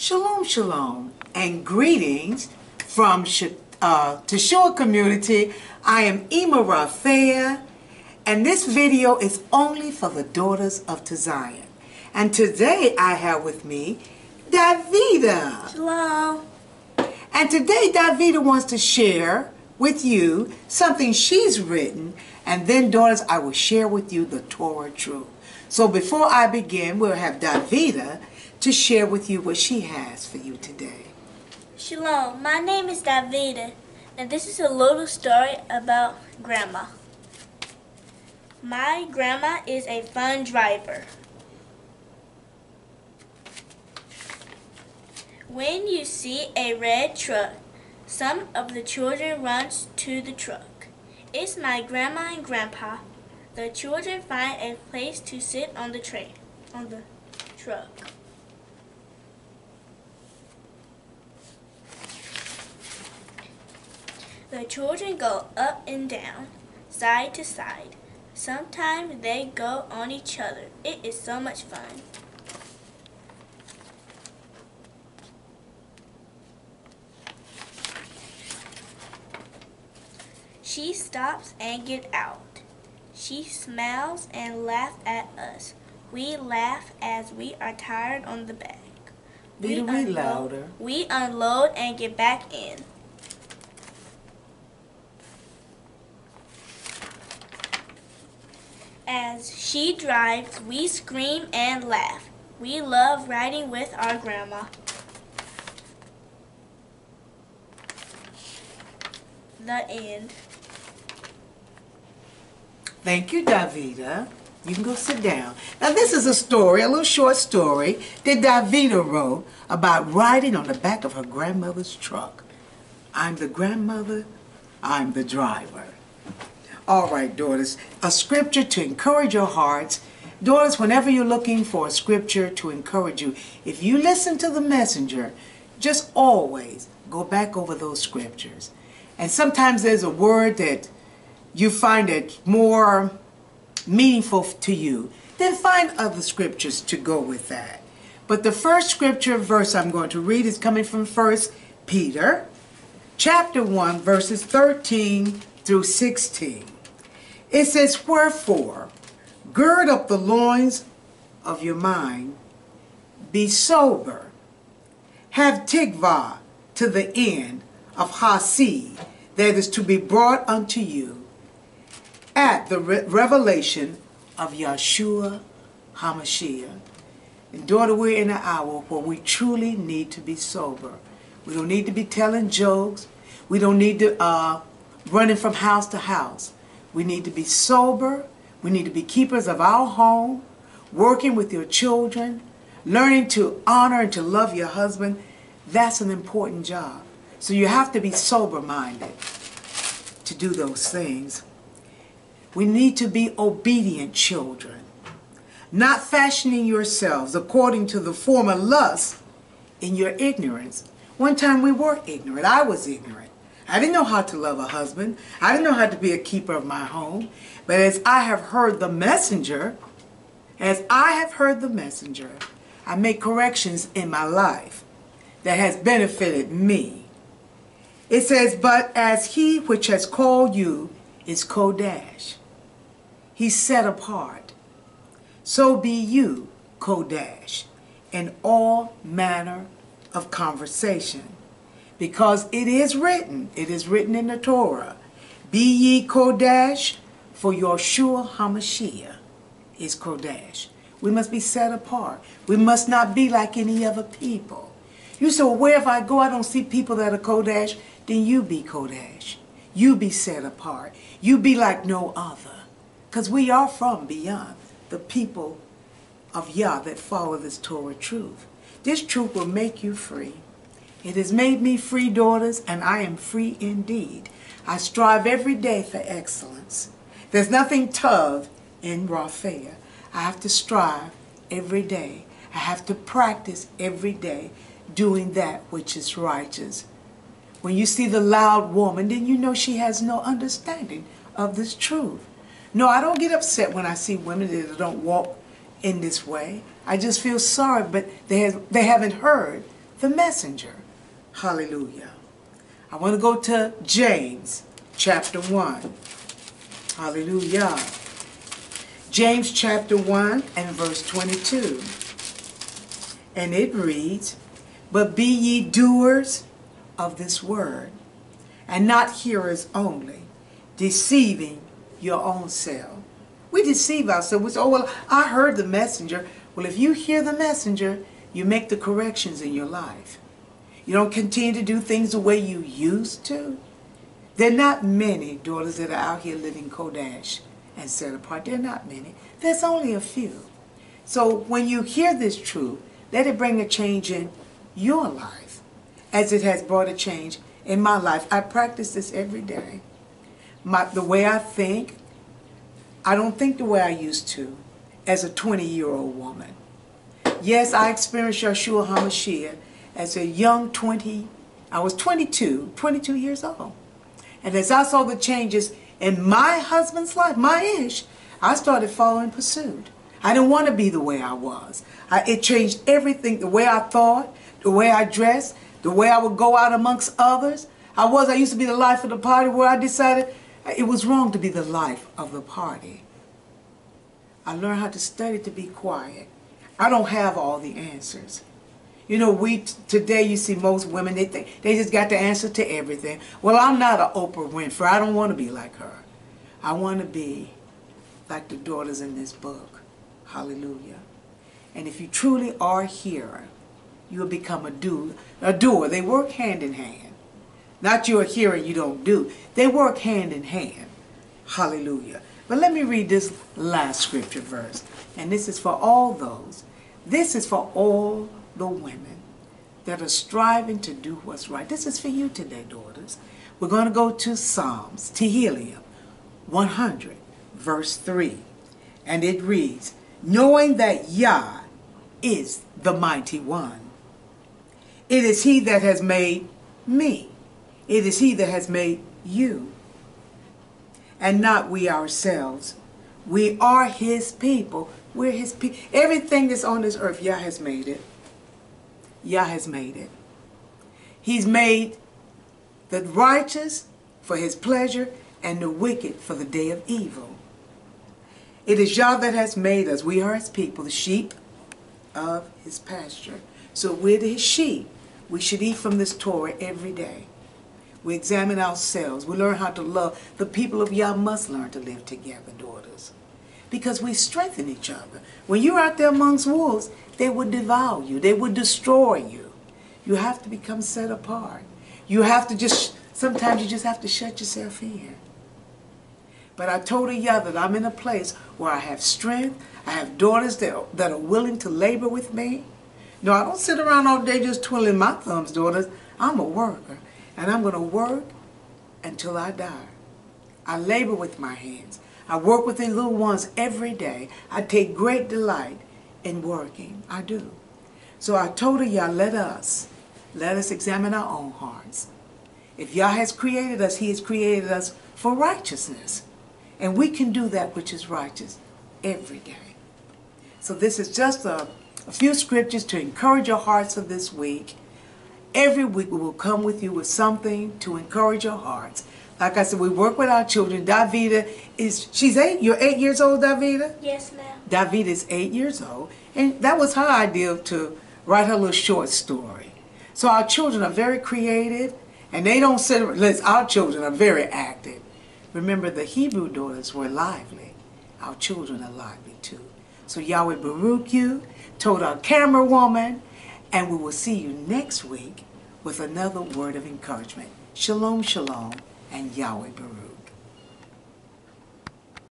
Shalom, shalom, and greetings from uh, Tshuwah community. I am Eyma RafaeYah, and this video is only for the daughters of Zion. And today I have with me Davida. Hello. And today Davida wants to share with you something she's written, and then, daughters, I will share with you the Torah truth. So before I begin, we'll have Davida to share with you what she has for you today. Shalom, my name is Davida, and this is a little story about Grandma. My grandma is a fun driver. When you see a red truck, some of the children runs to the truck. It's my grandma and grandpa. The children find a place to sit on the train, on the truck. The children go up and down, side to side. Sometimes they go on each other. It is so much fun. She stops and get out. She smiles and laughs at us. We laugh as we are tired on the back. We, we unload, louder. We unload and get back in. As she drives, we scream and laugh. We love riding with our grandma. The end. Thank you, Davida. You can go sit down. Now, this is a story, a little short story that Davida wrote about riding on the back of her grandmother's truck. I'm the grandmother, I'm the driver. All right, daughters, a scripture to encourage your hearts. Daughters, whenever you're looking for a scripture to encourage you, if you listen to the messenger, just always go back over those scriptures. And sometimes there's a word that you find it more meaningful to you, then find other scriptures to go with that. But the first scripture verse I'm going to read is coming from 1 Peter chapter 1 verses 13 through 16. It says, Wherefore, gird up the loins of your mind, be sober, have tikvah to the end of Hasid that is to be brought unto you at the re revelation of Yeshua HaMashiach. And daughter, we're in an hour where we truly need to be sober. We don't need to be telling jokes. We don't need to uh, running from house to house. We need to be sober. We need to be keepers of our home, working with your children, learning to honor and to love your husband. That's an important job. So you have to be sober-minded to do those things. We need to be obedient children, not fashioning yourselves according to the former lust in your ignorance. One time we were ignorant. I was ignorant. I didn't know how to love a husband. I didn't know how to be a keeper of my home. But as I have heard the messenger, as I have heard the messenger, I make corrections in my life that has benefited me. It says, But as he which has called you is Kodash, He's set apart. So be you, Kodash, in all manner of conversation. Because it is written, it is written in the Torah, Be ye Kodesh, for Yeshua HaMashiach is Kodesh. We must be set apart. We must not be like any other people. You say, well, where if I go, I don't see people that are Kodesh. then you be Kodesh. You be set apart. You be like no other. Because we are from beyond the people of Yah that follow this Torah truth. This truth will make you free. It has made me free, daughters, and I am free indeed. I strive every day for excellence. There's nothing tough in RafaeYah. I have to strive every day. I have to practice every day doing that which is righteous. When you see the loud woman, then you know she has no understanding of this truth. No, I don't get upset when I see women that don't walk in this way. I just feel sorry, but they, have, they haven't heard the messenger. Hallelujah. I want to go to James chapter 1. Hallelujah. James chapter 1 and verse 22. And it reads, But be ye doers of this word, and not hearers only, deceiving your own self. We deceive ourselves. We say, oh, well, I heard the messenger. Well, if you hear the messenger, you make the corrections in your life. You don't continue to do things the way you used to. There are not many daughters that are out here living Kodash and set apart. There are not many. There's only a few. So when you hear this truth, let it bring a change in your life as it has brought a change in my life. I practice this every day. My, the way I think, I don't think the way I used to as a 20-year-old woman. Yes, I experienced Yeshua HaMashiach as a young 20, I was 22, 22 years old. And as I saw the changes in my husband's life, my ish, I started following pursuit. I didn't want to be the way I was. I, it changed everything, the way I thought, the way I dressed, the way I would go out amongst others. I was, I used to be the life of the party where I decided uh, it was wrong to be the life of the party. I learned how to study to be quiet. I don't have all the answers. You know, we today you see most women they think they just got the answer to everything. Well, I'm not an Oprah Winfrey. I don't want to be like her. I want to be like the daughters in this book. Hallelujah. And if you truly are a hearer, you'll become a doer. A doer. They work hand in hand. Not you're a hearer, you don't do. They work hand in hand. Hallelujah. But let me read this last scripture verse. And this is for all those. This is for all the women that are striving to do what's right. This is for you today, daughters. We're going to go to Psalms, Tehillim 100, verse 3. And it reads, Knowing that Yah is the mighty one. It is he that has made me. It is he that has made you. And not we ourselves. We are his people. We're his people. Everything that's on this earth, Yah has made it. Yah has made it. He's made the righteous for his pleasure and the wicked for the day of evil. It is Yah that has made us. We are his people, the sheep of his pasture. So we're his sheep. We should eat from this Torah every day. We examine ourselves. We learn how to love. The people of Yah must learn to live together, daughters. Because we strengthen each other. When you're out there amongst wolves, they would devour you. They would destroy you. You have to become set apart. You have to just, sometimes you just have to shut yourself in. But I told Yah that I'm in a place where I have strength. I have daughters that, that are willing to labor with me. No, I don't sit around all day just twiddling my thumbs, daughters. I'm a worker. And I'm going to work until I die. I labor with my hands. I work with the little ones every day. I take great delight in working. I do. So I told her, Yah, let us, let us examine our own hearts. If Yah has created us, He has created us for righteousness. And we can do that which is righteous every day. So this is just a, a few scriptures to encourage your hearts of this week. Every week we will come with you with something to encourage your hearts. Like I said, we work with our children. Davida is, she's eight. You're eight years old, Davida? Yes, ma'am. Davida is eight years old. And that was her idea to write her little short story. So our children are very creative. And they don't sit, our children are very active. Remember, the Hebrew daughters were lively. Our children are lively too. So Yahweh Baruch you, told our camera woman, and we will see you next week with another word of encouragement. Shalom, shalom, and Yahweh Baruch.